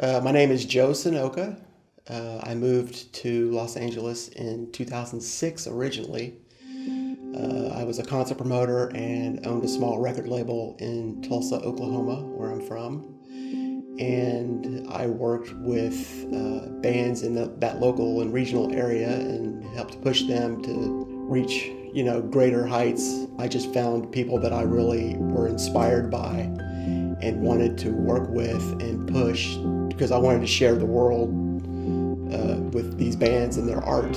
Uh, my name is Joe Cinocca. Uh, I moved to Los Angeles in 2006 originally. Uh, I was a concert promoter and owned a small record label in Tulsa, Oklahoma, where I'm from. And I worked with uh, bands in the, that local and regional area and helped push them to reach, you know, greater heights. I just found people that I really were inspired by and wanted to work with and push because I wanted to share the world uh, with these bands and their art.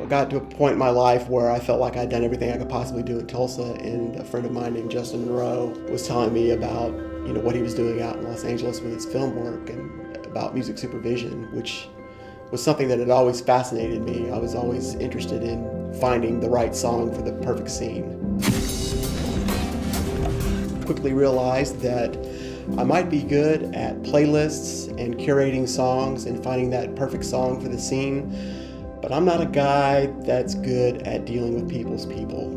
I got to a point in my life where I felt like I'd done everything I could possibly do in Tulsa, and a friend of mine named Justin Monroe was telling me about you know what he was doing out in Los Angeles with his film work and about music supervision, which was something that had always fascinated me. I was always interested in finding the right song for the perfect scene. Quickly realized that I might be good at playlists and curating songs and finding that perfect song for the scene, but I'm not a guy that's good at dealing with people's people.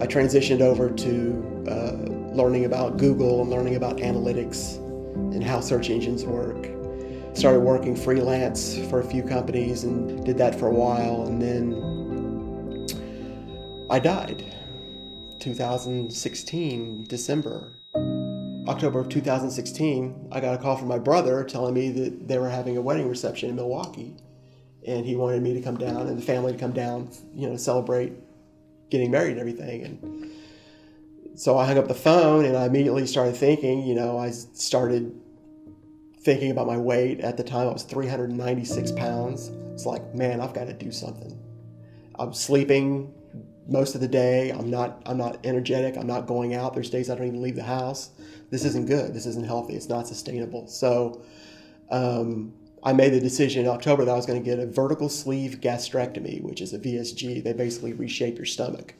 I transitioned over to uh, learning about Google and learning about analytics and how search engines work started working freelance for a few companies and did that for a while and then I died. 2016 December October of 2016 I got a call from my brother telling me that they were having a wedding reception in Milwaukee and he wanted me to come down and the family to come down you know celebrate getting married and everything and so I hung up the phone and I immediately started thinking you know I started thinking about my weight. At the time, I was 396 pounds. It's like, man, I've got to do something. I'm sleeping most of the day. I'm not. I'm not energetic. I'm not going out. There's days I don't even leave the house. This isn't good. This isn't healthy. It's not sustainable. So, um, I made the decision in October that I was going to get a vertical sleeve gastrectomy, which is a VSG. They basically reshape your stomach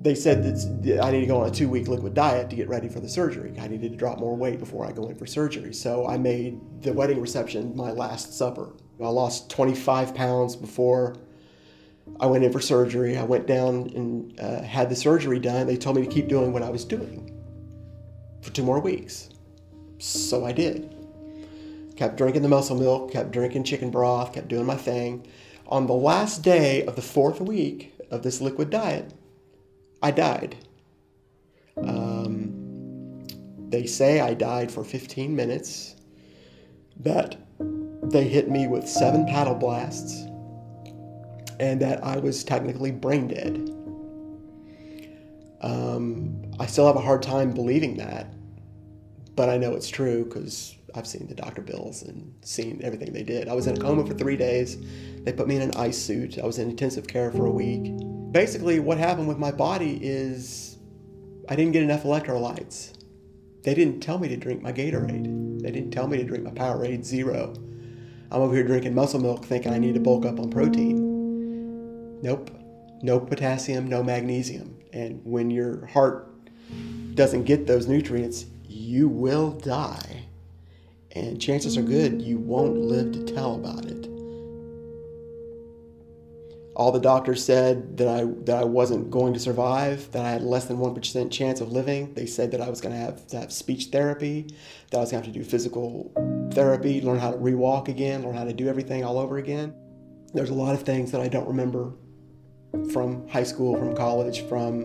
they said that I need to go on a two week liquid diet to get ready for the surgery. I needed to drop more weight before I go in for surgery. So I made the wedding reception my last supper. I lost 25 pounds before I went in for surgery. I went down and uh, had the surgery done. They told me to keep doing what I was doing for two more weeks. So I did. Kept drinking the muscle milk, kept drinking chicken broth, kept doing my thing. On the last day of the fourth week of this liquid diet, I died. Um, they say I died for 15 minutes, that they hit me with seven paddle blasts, and that I was technically brain dead. Um, I still have a hard time believing that, but I know it's true because I've seen the doctor bills and seen everything they did. I was in a coma for three days. They put me in an ice suit. I was in intensive care for a week basically what happened with my body is I didn't get enough electrolytes. They didn't tell me to drink my Gatorade. They didn't tell me to drink my Powerade Zero. I'm over here drinking muscle milk thinking I need to bulk up on protein. Nope. No potassium, no magnesium. And when your heart doesn't get those nutrients, you will die. And chances are good you won't live to tell about it all the doctors said that I that I wasn't going to survive, that I had less than one percent chance of living. They said that I was going to have to have speech therapy, that I was going to have to do physical therapy, learn how to rewalk again, learn how to do everything all over again. There's a lot of things that I don't remember from high school, from college, from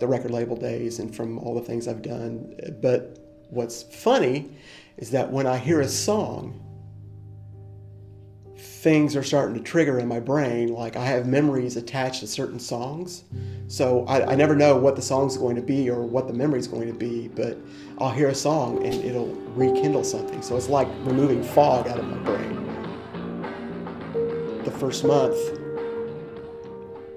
the record label days, and from all the things I've done. But what's funny is that when I hear a song things are starting to trigger in my brain. Like I have memories attached to certain songs. So I, I never know what the song's going to be or what the memory's going to be, but I'll hear a song and it'll rekindle something. So it's like removing fog out of my brain. The first month,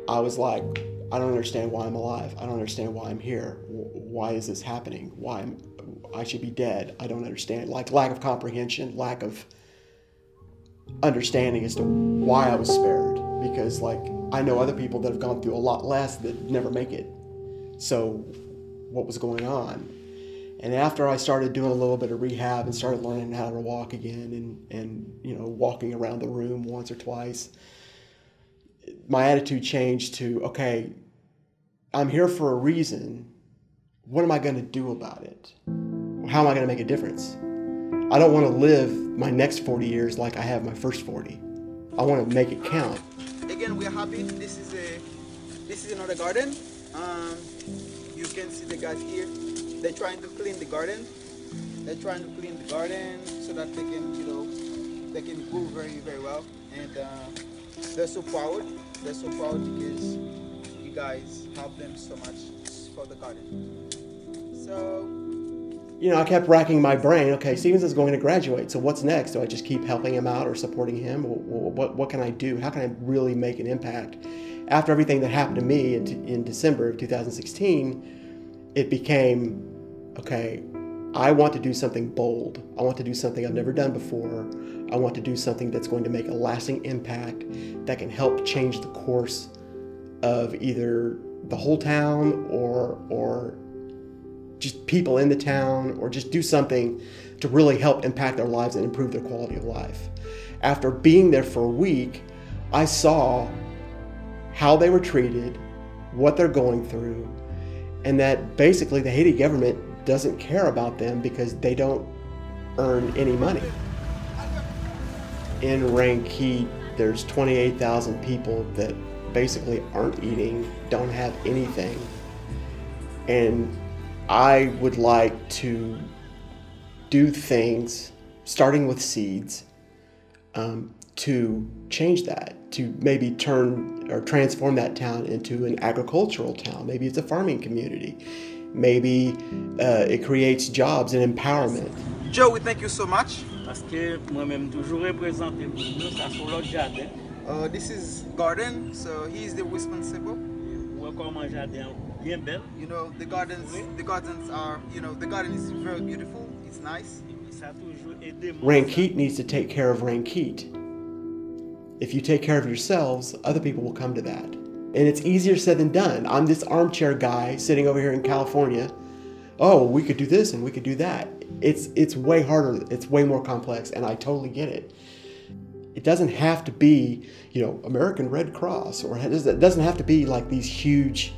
I was like, I don't understand why I'm alive. I don't understand why I'm here. Why is this happening? Why I'm, I should be dead. I don't understand. Like lack of comprehension, lack of understanding as to why I was spared because like I know other people that have gone through a lot less that never make it. So what was going on? And after I started doing a little bit of rehab and started learning how to walk again and, and you know walking around the room once or twice, my attitude changed to okay, I'm here for a reason. What am I going to do about it? How am I going to make a difference? I don't want to live my next 40 years like I have my first 40. I want to make it count. Again, we are happy. This is a this is another garden. Um, you can see the guys here. They're trying to clean the garden. They're trying to clean the garden so that they can, you know, they can grow very, very well. And uh, they're so proud. They're so proud because you guys help them so much for the garden. So you know, I kept racking my brain. Okay, Stevens is going to graduate, so what's next? Do I just keep helping him out or supporting him? What, what can I do? How can I really make an impact? After everything that happened to me in, in December of 2016, it became okay, I want to do something bold. I want to do something I've never done before. I want to do something that's going to make a lasting impact that can help change the course of either the whole town or or just people in the town or just do something to really help impact their lives and improve their quality of life. After being there for a week, I saw how they were treated, what they're going through, and that basically the Haiti government doesn't care about them because they don't earn any money. In Ranquitte, there's 28,000 people that basically aren't eating, don't have anything. And I would like to do things, starting with seeds, um, to change that, to maybe turn or transform that town into an agricultural town. Maybe it's a farming community. Maybe uh, it creates jobs and empowerment. Joe, we thank you so much. Parce que moi-même toujours représenté pour nous, ça sur l'autre jardin. Uh, this is garden, so he is the responsible. Welcome un jardin bien belle. You know, the gardens, the gardens are, you know, the garden is very beautiful. It's nice. Ça a toujours aidé moi. Ranquitte needs to take care of Ranquitte. If you take care of yourselves, other people will come to that. And it's easier said than done. I'm this armchair guy sitting over here in California. Oh, we could do this and we could do that. It's it's way harder. It's way more complex, and I totally get it. It doesn't have to be, you know, American Red Cross, or it doesn't have to be like these huge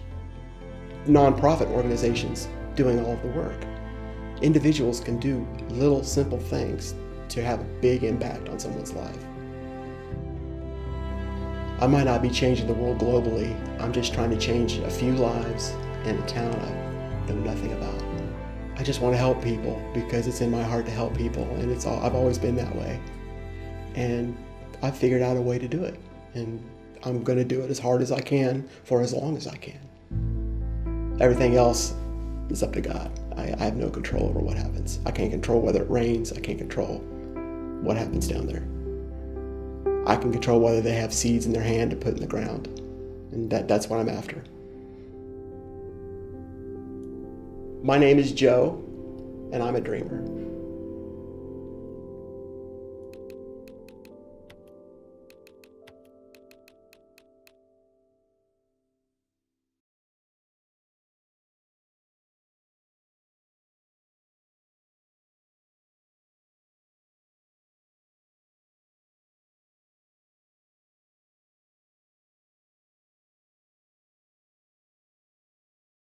nonprofit organizations doing all of the work. Individuals can do little simple things to have a big impact on someone's life. I might not be changing the world globally. I'm just trying to change a few lives in a town I know nothing about. I just want to help people because it's in my heart to help people, and it's all, I've always been that way. And I've figured out a way to do it, and I'm going to do it as hard as I can for as long as I can. Everything else is up to God. I, I have no control over what happens. I can't control whether it rains. I can't control what happens down there. I can control whether they have seeds in their hand to put in the ground. And that, that's what I'm after. My name is Joe, and I'm a dreamer.